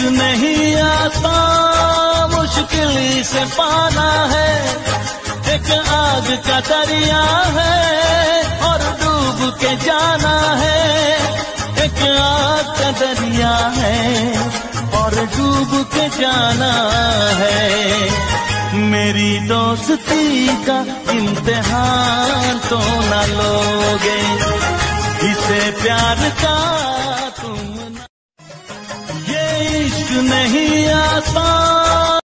नहीं आता, मुश्किल से पाना है। एक आग का दरिया है और डूब के जाना है। एक आग का दरिया है और डूब के जाना है। मेरी दोस्ती का इम्तिहान तो न लोगे। इसे प्यार का नहीं आता